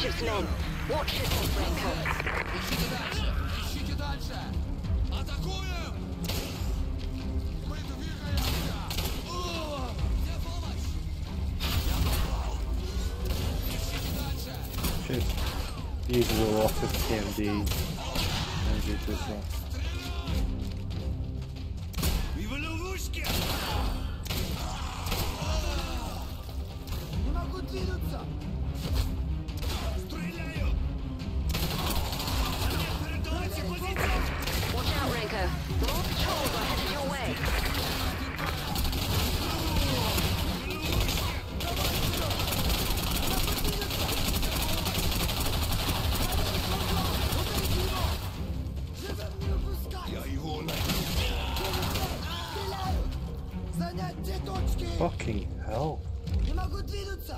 interfere with Demetchev's men. Watch yourself, Renko. Ищите дальше! Ищите дальше! Атакуем! Мы двигаемся! О, Где помощь? Я попал! Ищите дальше! Should use a lot of TMD energy to as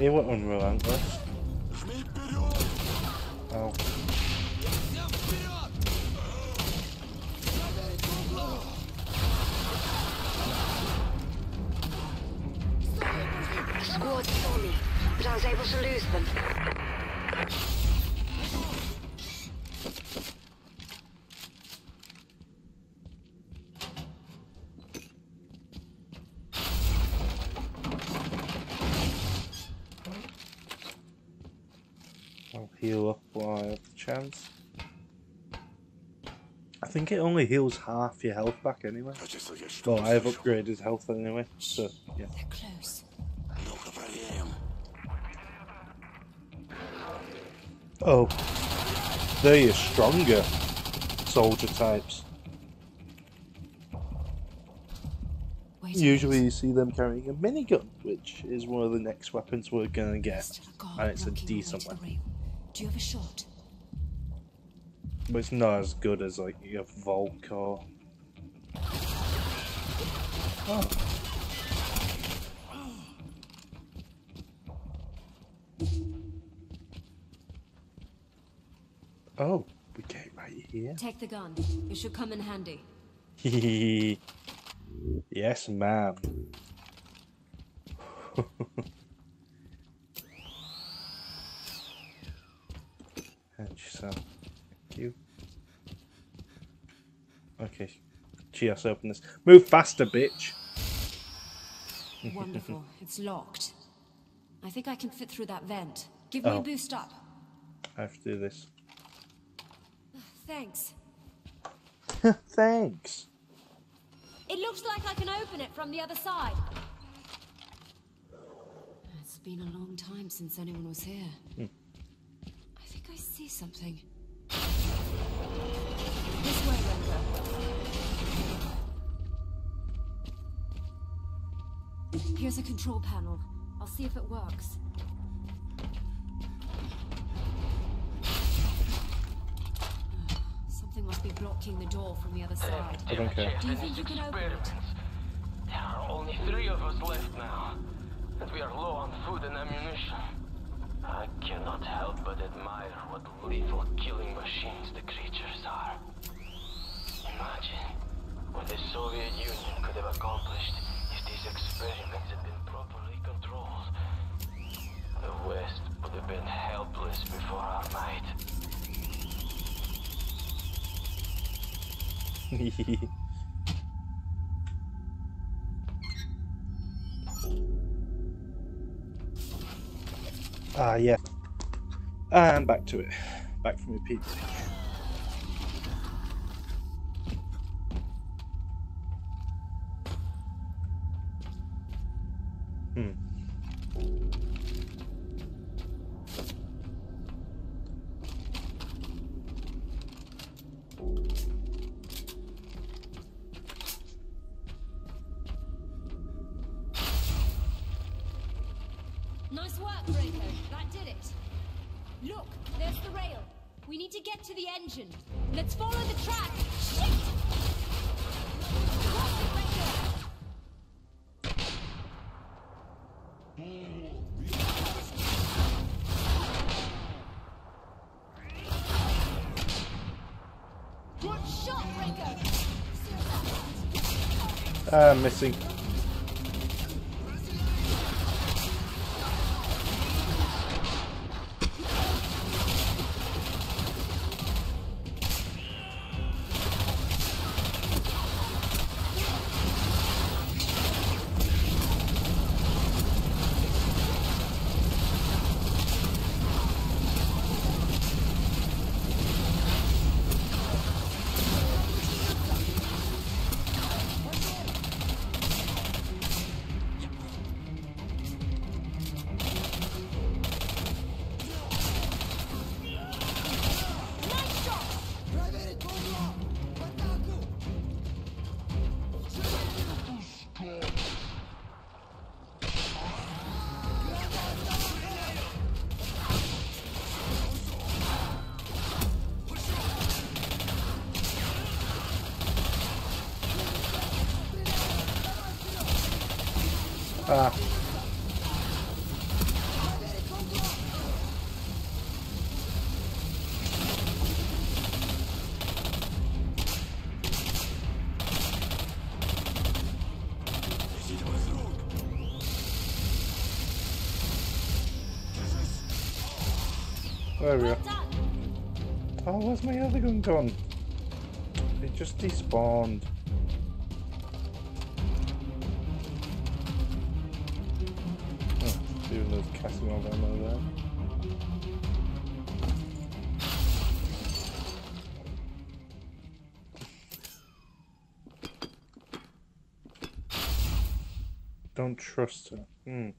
They were unrelentless. Oh. Squad, saw me, but I was able to lose them. heal up by chance. I think it only heals half your health back anyway. Well, I have upgraded health anyway, so yeah. They're close. Oh, they're stronger soldier types. Usually you see them carrying a minigun, which is one of the next weapons we're gonna get, and it's a decent one. Do you have a shot? But it's not as good as like your Volk or. Oh. Oh, we came right here. Take the gun. It should come in handy. yes, ma'am. and yourself. Thank you. Okay. Chios, open this. Move faster, bitch! Wonderful. it's locked. I think I can fit through that vent. Give me Oh. a boost up. I have to do this. Thanks. Thanks! It looks like I can open it from the other side. It's been a long time since anyone was here. Hmm. I think I see something. This way. Here's a control panel. I'll see if it works. Something must be blocking the door from the other side. I don't care. Do you think you can open it? There are only three of us left now, and we are low on food and ammunition. I cannot help but admire what lethal killing machines the creatures are. Imagine what the Soviet Union could have accomplished experiments had been properly controlled. The West would have been helpless before our might. ah, yeah. And back to it. Back from your pizza. Ah, missing. Ah. There we go. Oh, where's my other gun gone? It just despawned. Don't trust her. Hmm.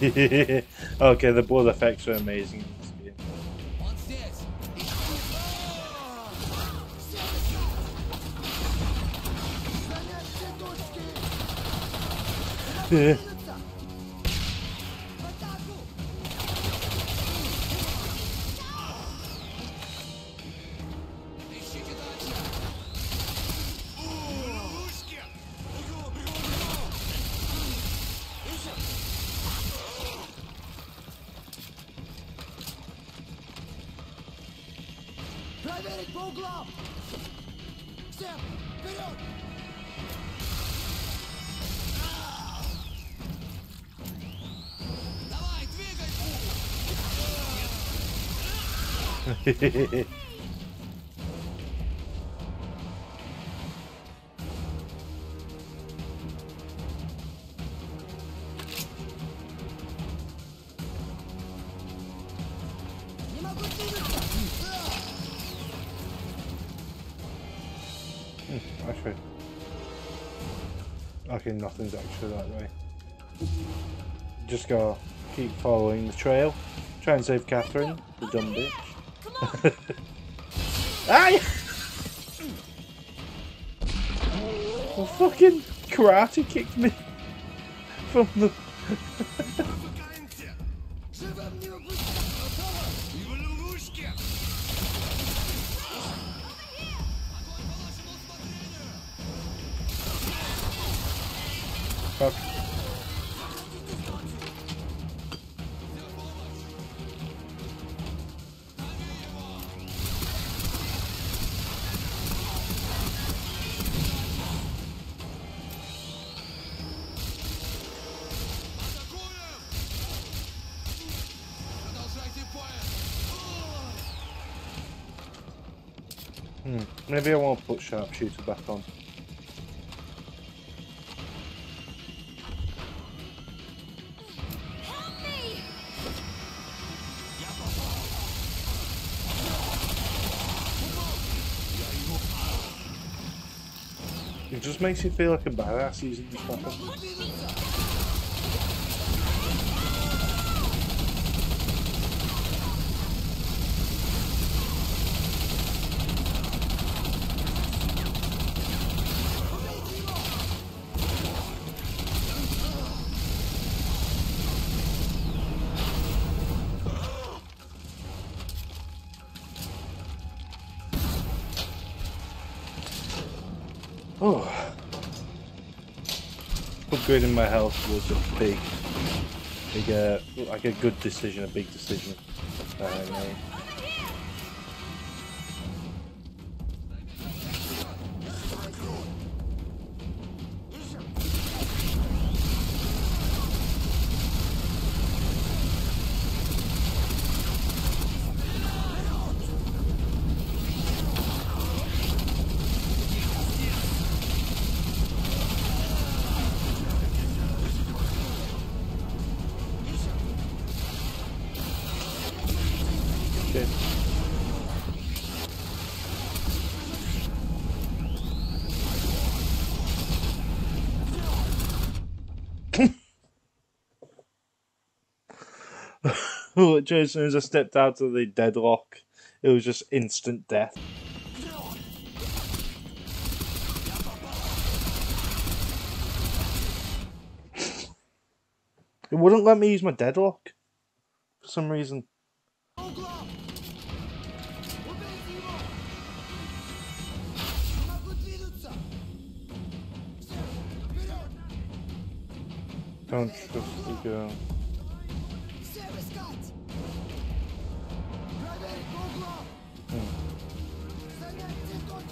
okay, the blood effects are amazing. in по углам! Всем! Вперед! Давай, двигай! Okay, nothing's actually that way. Just gotta keep following the trail. Try and save Kathryn, the dumb bitch. Aye! Well, fucking karate kicked me from the. fuck. Hmm, maybe I won't put sharpshooter back on. Just makes you feel like a badass using this weapon. Oh. Upgrading my health was a big, big, uh, like a good decision, a big decision. That literally, as soon as I stepped out of the deadlock, it was just instant death. It wouldn't let me use my deadlock for some reason. Don't trust the girl.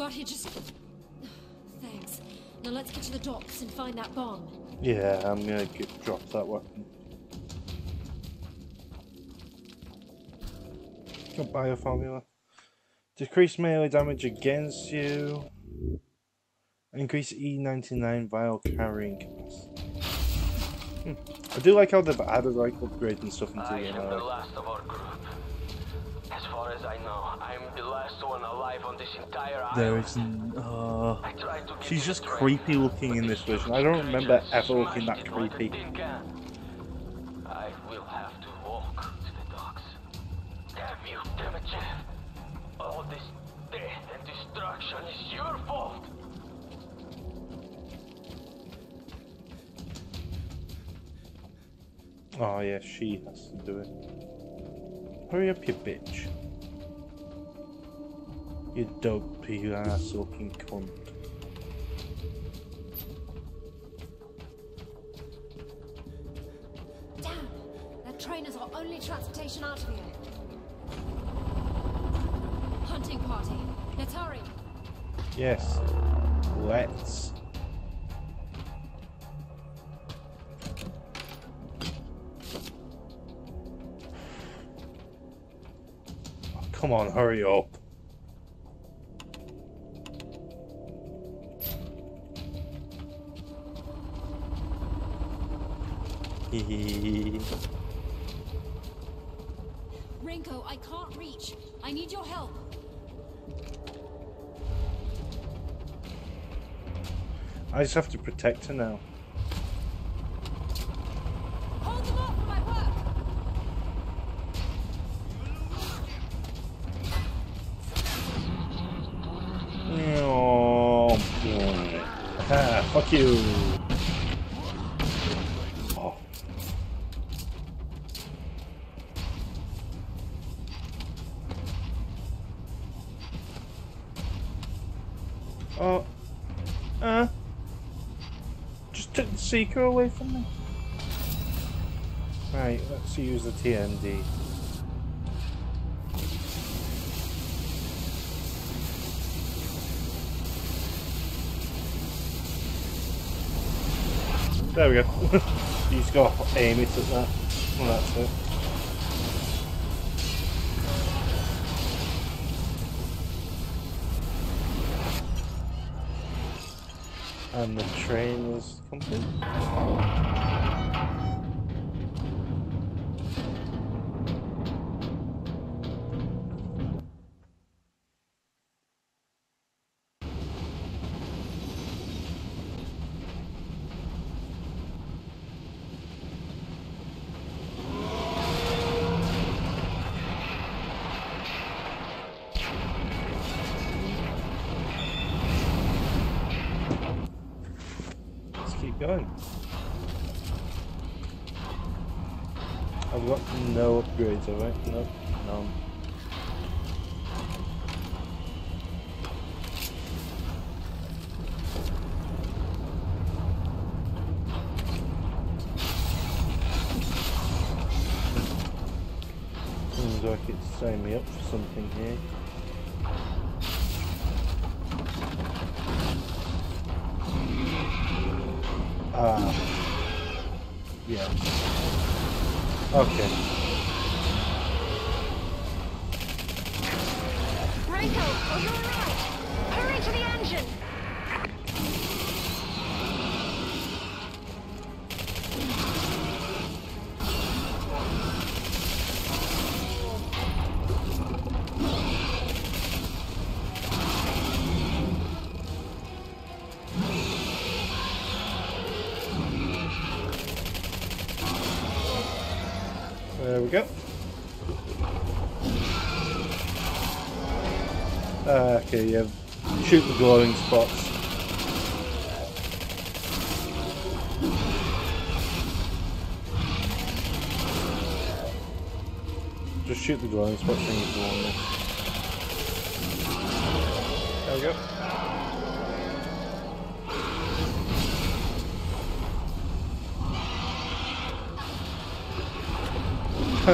got here just. Thanks. Now let's get to the docks and find that bomb. Yeah, I'm gonna get, drop that weapon. Got bioformula. Decrease melee damage against you. Increase E99 vial carrying capacity. Hmm. I do like how they've added like upgrades and stuff into I the am the now. There island. isn't. Uh, tried she's just creepy looking in this version. I don't remember ever looking that it like a creepy. I will have to walk to the docks. Damn you, Demichev. All this death and destruction is your fault. Oh yeah, she has to do it. Hurry up, you bitch. You dopey ass looking cunt. Damn! That train is our only transportation out of here. Hunting party. Let's hurry. Yes. Let's. Oh, come on, hurry up. Renko, I can't reach. I need your help. I just have to protect her now. Hold them off for my work. No. Ah, fuck you. Seeker away from me. Right, let's use the TMD. There we go. you just got to aim it at that. Well, that's it. And the train is complete. Going. I've got no upgrades, alright? Nope, none. Yeah. Okay. Renko, are you alright? Hurry to the engine! Ah, okay, yeah. Shoot the glowing spots. Just shoot the glowing spots when you go on. There we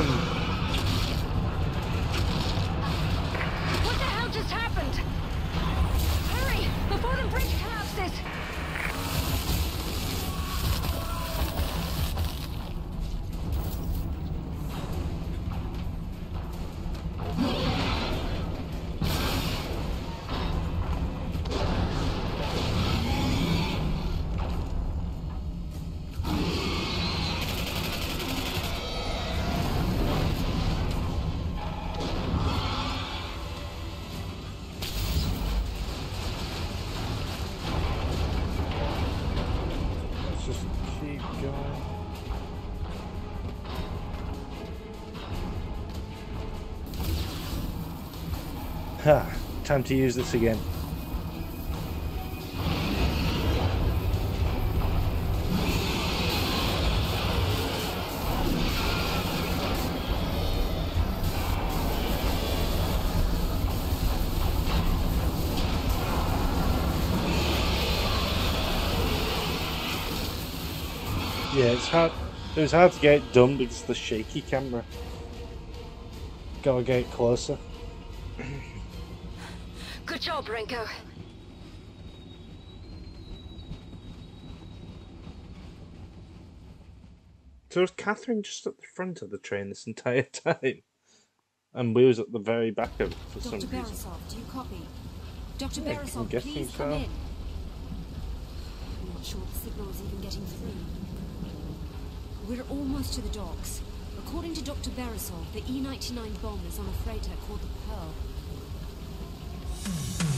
go. Ha! Time to use this again. Yeah, it's hard. It was hard to get it done because the shaky camera. Gotta get closer. Good job, Renko. So was Kathryn just at the front of the train this entire time? And we was at the very back of it for some Dr. reason. Barisov, do you copy? Dr. Yeah, I'm guessing please so. come in. I'm not sure the signal is even getting through. We're almost to the docks. According to Dr. Barisov, the E-99 bomb is on a freighter called the Pearl. Mm-hmm.